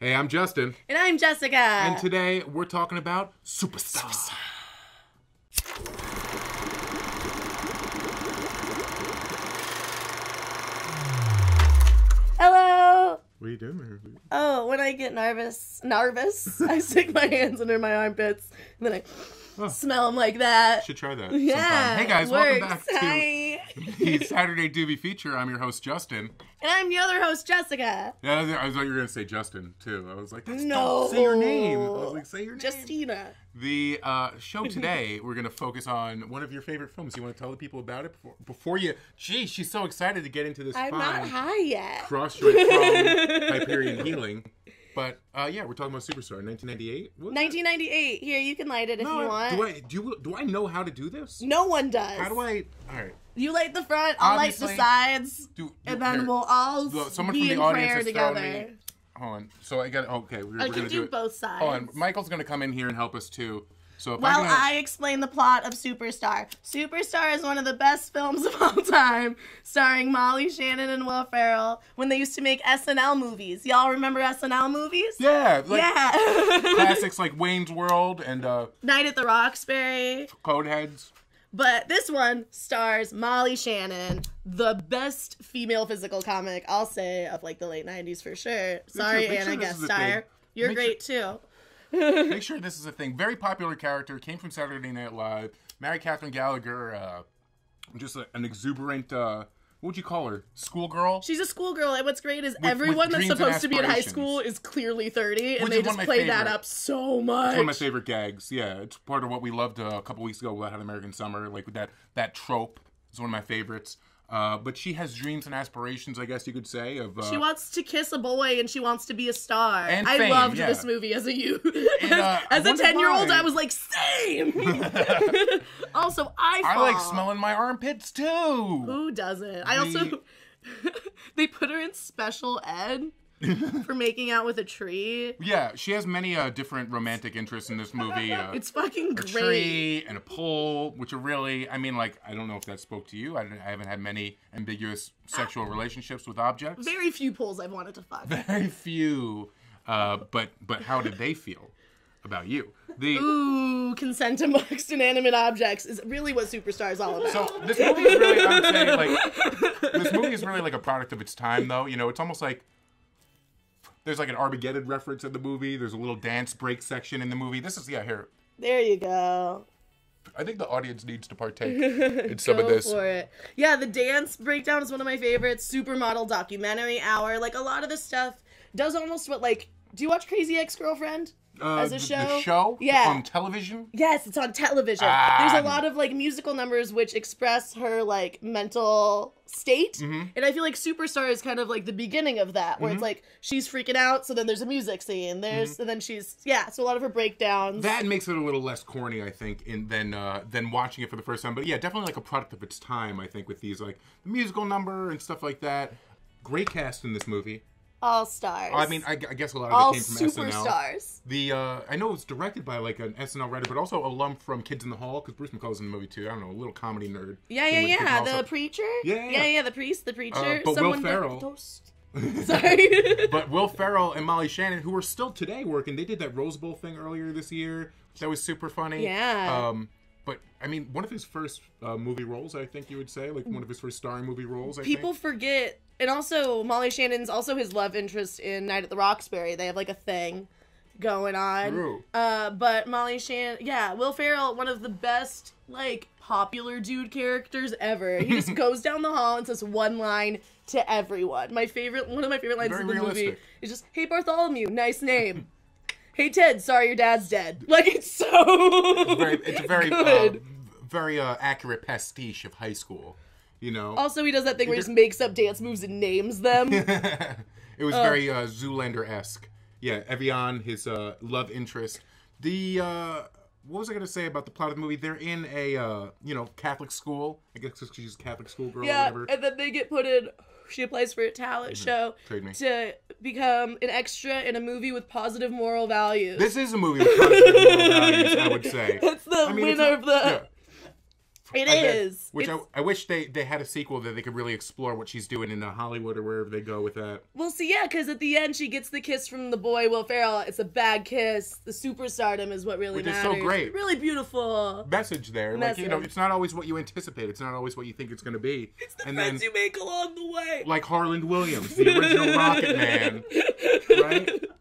Hey, I'm Justin, And I'm Jessica. and today we're talking about Superstar. Hello. What are you doing there? Oh, when I get nervous, nervous, I stick my hands under my armpits and then I Oh. smell them like that. Should try that. yeah. sometime. Hey guys, welcome back to the Saturday Doobie feature. I'm your host Justin. And I'm the other host, Jessica. Yeah, I was- I thought you were gonna say Justin too. I was like, That's, No. don't say your name. I was like, say your name. Justina. The uh, show today, we're going to focus on one of your favorite films. You want to tell the people about it before, before you? Geez, she's so excited to get into this I'm not high yet. cross right from Hyperion Healing. But uh, yeah, we're talking about Superstar, 1998. What? 1998. Here, you can light it if No, you want. do I do you, do I know how to do this? no one does. How do I? All right, You light the front, I'll light the sides, do, do and then here, we'll all Look, someone be from the in audience prayer together. me- Hold on. So I got okay. We're, I we're can gonna do, do both sides. Hold on. Michael's gonna come in here and help us too. So if Well, I'm gonna, I explain the plot of Superstar. Superstar is one of the best films of all time, starring Molly Shannon and Will Ferrell when they used to make SNL movies. Y'all remember SNL movies? yeah, like Yeah. classics like Wayne's World and uh, Night at the Roxbury. Coneheads. But this one stars Molly Shannon, the best female physical comic, I'll say, of like the late 90s for sure. Sorry, make sure Anna this is guest star. You're Make great too. Make sure this is a thing. Very popular character. Came from Saturday Night Live. Mary Katherine Gallagher. Uh, just a, an exuberant. Uh, what would you call her? Schoolgirl. She's a schoolgirl, and what's great is with everyone that's supposed to be in high school is clearly 30, and Which they just play that up so much. It's one of my favorite gags. Yeah, it's part of what we loved uh, a couple weeks ago about An American Summer, like with that that trope. It's one of my favorites. Uh, but she has dreams and aspirations, I guess you could say. Of uh, She wants to kiss a boy and she wants to be a star. And I fame, loved yeah. this movie as a youth. And, uh, as I a 10 year old. I was like, same. also, I I like smelling my armpits too. Who doesn't? I also. they put her in special ed for making out with a tree. Yeah, she has many uh, different romantic interests in this movie. Uh, It's fucking a great. tree and a pole, which are really, I mean, like, I don't know if that spoke to you. I, I haven't had many ambiguous sexual relationships with objects. Very few poles I've wanted to fuck. Very few. Uh, but but how did they feel about you? The Ooh, consent amongst inanimate objects is really what Superstar is all about. so this movie is really, I would say, like this movie is really like a product of its time, though. You know, it's almost like there's like an Armageddon reference in the movie. There's a little dance break section in the movie. This is yeah here. there you go. I think the audience needs to partake in some Go of this. for it. Yeah, the dance breakdown is one of my favorites. Supermodel documentary hour. Like a lot of this stuff does almost what like. Do you watch Crazy Ex Girlfriend? Uh, as a the- show? the show, Yeah. on television. Yes, it's on television. Ah. There's a lot of like musical numbers which express her like mental state. Mm-hmm. And I feel like Superstar is kind of like the beginning of that, where it's like she's freaking out, so then there's a music scene. There's and then she's yeah, so a lot of her breakdowns. Mm-hmm. That makes it a little less corny, I think, in than uh, than watching it for the first time. But yeah, definitely like a product of its time. I think with these like the musical number and stuff like that. Great cast in this movie. All stars. I mean, I, I guess a lot of all it came from SNL. superstars. The uh, I know it was directed by like an SNL writer, but also a alum from Kids in the Hall because Bruce McCulloch's in the movie too. I don't know, a little comedy nerd. Yeah, yeah, yeah. The preacher. Yeah, yeah, yeah, yeah. The priest, the preacher. Uh, but Will Someone Ferrell- Those... Sorry. But Will Ferrell and Molly Shannon, who are still today working, they did that Rose Bowl thing earlier this year. That was super funny. Yeah. Um, but I mean, one of his first uh, movie roles, I think you would say, like one of his first starring movie roles. I People think. forget, and also Molly Shannon's also his love interest in Night at the Roxbury. They have like a thing going on. True. Uh, but Molly Shannon, yeah, Will Ferrell, one of the best like popular dude characters ever. He just goes down the hall and says one line to everyone. My favorite, one of my favorite lines Very in the movie is just, "Hey Bartholomew, nice name." Hey Ted, sorry your dad's dead. Like it's so very, it's a very, uh, good. very uh, accurate pastiche of high school. You know, Also, he does that thing where he just makes up dance moves and names them. it was very uh, Zoolander esque. Yeah, Evian, his uh, love interest. The uh, what was I gonna say about the plot of the movie? They're in a uh, you know Catholic school. I guess she's a Catholic school girl yeah, or whatever. and then they get put in. She applies for a talent show Trade me. to become an extra in a movie with positive moral values. This is a movie with positive moral values, I would say. That's the I mean, it's winner of the. It I bet- Which I, I wish they, they had a sequel that they could really explore what she's doing in uh, Hollywood or wherever they go with that. Well, see, yeah, because at the end she gets the kiss from the boy Will Ferrell. It's a bad kiss. The superstardom is what really Which is matters. so great. Really beautiful. Message there, like you know, it's not always what you anticipate. It's not always what you think it's going to be. It's the and friends then, you make along the way. like Harland Williams, the original Rocket Man, right?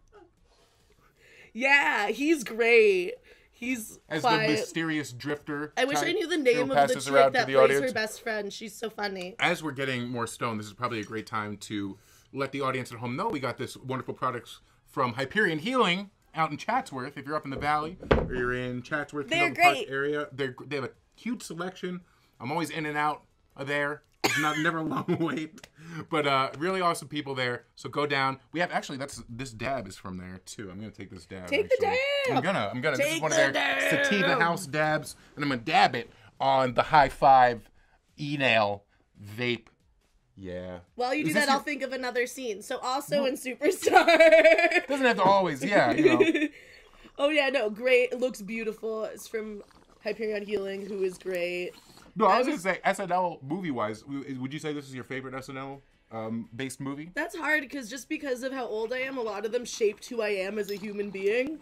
Yeah, he's great. He's As quiet. the mysterious drifter. I wish I knew the name of the chick that the plays audience. her best friend. She's so funny. as we're getting more stoned, this is probably a great time to let the audience at home know we got this wonderful products from Hyperion Healing out in Chatsworth. If you're up in the valley or you're in Chatsworth, They're Canoga Park great. area, they're, they have a huge selection. I'm always in and out of there. It's not never a long wait, but uh, really awesome people there. So go down. We have actually that's this dab is from there too. I'm gonna take this dab. Take the dab. I'm gonna. I'm gonna. this is Take one of the their dab. sativa house dabs, and I'm gonna dab it on the high five e-nail vape. Yeah. While you Is do that, I'll think of another scene. So also in Superstar. Doesn't have to always, yeah, you know. oh yeah, no, great. It looks beautiful. It's from Hyperion Healing, who is great. No, I was I gonna say SNL movie wise. Would you say this is your favorite SNL um, based movie? That's hard because just because of how old I am, a lot of them shaped who I am as a human being.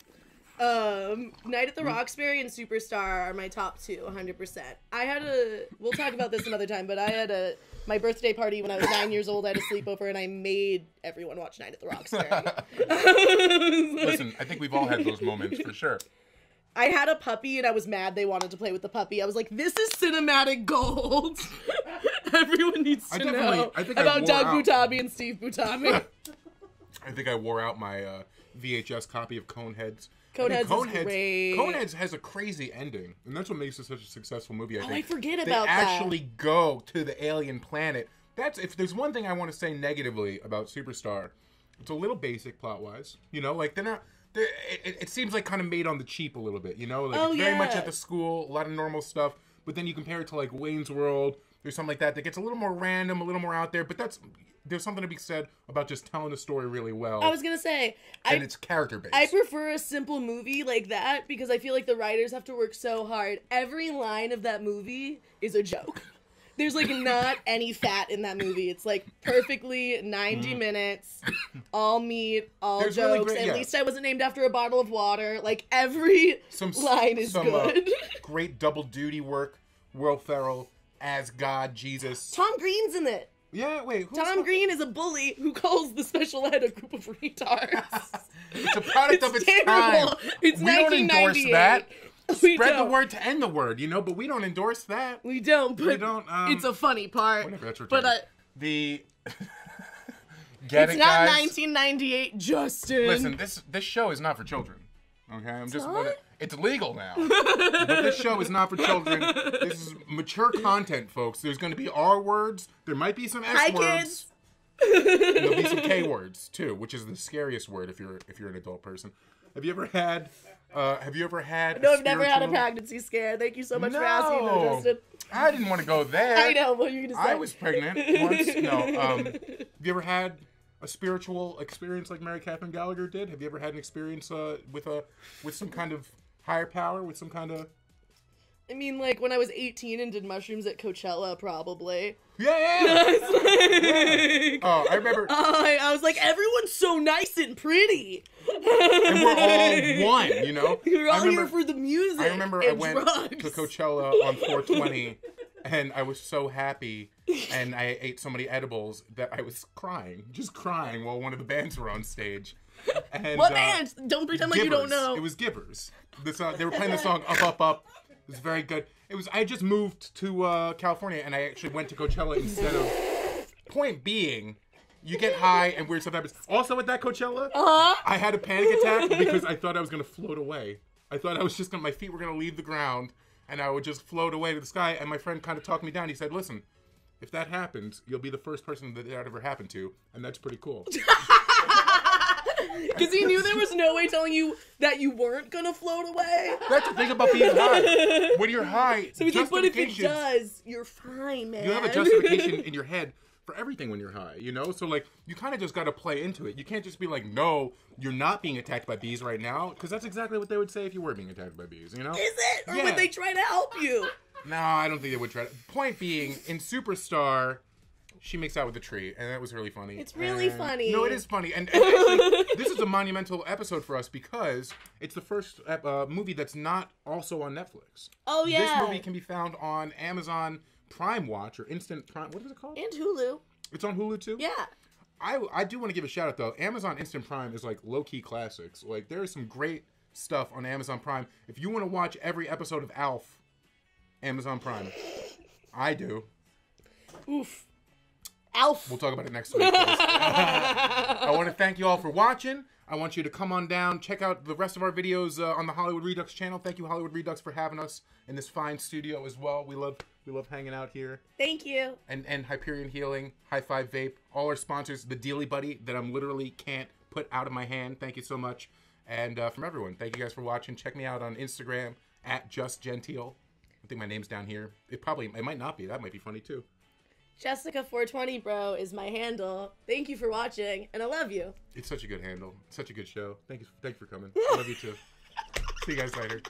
Um, Night at the Roxbury and Superstar are my top two, 100%. I had a, we'll talk about this another time, but I had a, my birthday party when I was nine years old. I had a sleepover and I made everyone watch Night at the Roxbury. Listen, I think we've all had those moments for sure. I had a puppy and I was mad they wanted to play with the puppy. I was like, this is cinematic gold. Everyone needs to definitely- know I think about Doug out- Butabi and Steve Butabi. I think I wore out my uh, VHS copy of Coneheads. I Coneheads think is great. Coneheads has a crazy ending, and that's what makes it such a successful movie. I Oh, think I forget they about that. actually go to the alien planet. That's if there's one thing I want to say negatively about Superstar, it's a little basic plot wise. You know, like they're not. It, it- seems like kind of made on the cheap a little bit. You know, like Oh, very much at the school, a lot of normal stuff. But then you compare it to like Wayne's World or something like that that gets a little more random, a little more out there. But that's there's something to be said about just telling the story really well, I was gonna say, I, and it's character based. I prefer a simple movie like that because I feel like the writers have to work so hard. Every line of that movie is a joke. There's like not any fat in that movie. It's like perfectly 90 minutes, all meat, all Mm. There's really jokes. great- At yeah. least I wasn't named after a bottle of water. Like every some line is some, uh, good. great double duty work. Will Ferrell as God Jesus. Tom Green's in it. Yeah, wait. Who's Tom Green is a bully who calls the special ed a group of retards. It's a product of its terrible. time. It's we don't endorse 1998. that. We Spread the don't. word to end the word, you know, but we don't endorse that. We don't, but don't, um, it's a funny part. Whatever, that's but uh, the get it's it, not guys. 1998, Justin. Listen, this this show is not for children. Okay, I'm just gonna, it's legal now. but this show is not for children. This is mature content, folks. There's going to be R words. There might be some S Hi, words. there'll be some K words too, which is the scariest word if you're if you're an adult person. Have you ever had? Uh, have you ever had? No, I've never had a pregnancy scare. Thank you so much for asking, though, Justin. I didn't want to go there. I know what you're gonna say. I was pregnant once. No. Um, have you ever had a spiritual experience like Mary Katherine Gallagher did? Have you ever had an experience uh, with a with some kind of higher power, with some kind of I mean, like when I was 18 and did mushrooms at Coachella, probably. yeah, yeah. It's like- Oh, I remember, I, I was like, everyone's so nice and pretty. and we're all one. You know, I all remember, here for the music. I remember I went drugs. to Coachella on 420, and I was so happy, and I ate so many edibles that I was crying, just crying while one of the bands were on stage. And, What uh, band? Don't pretend like you don't know. It was Givers. The song, they were playing the song "Up, Up, Up." It was very good. It was. I just moved to uh, California, and I actually went to Coachella instead of. Point being, you get high and weird stuff happens. Also at that Coachella, uh-huh. I had a panic attack because I thought I was gonna float away. I thought I was just gonna, my feet were gonna leave the ground, and I would just float away to the sky. And my friend kind of talked me down. He said, "Listen." If that happens, you'll be the first person that that ever happened to, and that's pretty cool. Because he knew there was no way telling you that you weren't gonna float away. That's the thing about being high. When you're high, So he's like, but if it does, you're fine, man. you have a justification in your head for everything when you're high, you know? So like you kind of just got to play into it. You can't just be like, "No, you're not being attacked by bees right now," because that's exactly what they would say if you were being attacked by bees, you know? Is it? Or Yeah. would they try to help you? No, I don't think they would try to. Point being, in Superstar, she makes out with a tree, and that was really funny. It's really And- funny. No, it is funny, and, and actually, this is a monumental episode for us because it's the first uh, movie that's not also on Netflix. Oh yeah. This movie can be found on Amazon Prime Watch or Instant Prime. What is it called? and Hulu. It's on Hulu too. Yeah. I I do want to give a shout out though. Amazon Instant Prime is like low key classics. Like there is some great stuff on Amazon Prime. If you want to watch every episode of Alf, Amazon Prime. I do. Oof. Alf. We'll talk about it next week. I want to thank you all for watching. I want you to come on down, check out the rest of our videos uh, on the Hollywood Redux channel. Thank you, Hollywood Redux, for having us in this fine studio as well. We love we love hanging out here. Thank you. and and Hyperion Healing, High Five Vape, all our sponsors, the Dealy Buddy that I'm literally can't put out of my hand. Thank you so much, and uh, from everyone, thank you guys for watching. Check me out on Instagram at Just Gentile. I think my name's down here. It probably it might not be. That might be funny too. Jessica420 bro is my handle. Thank you for watching, and I love you. It's such a good handle. Such a good show. Thank you. Thank you for coming. I love you too. See you guys later.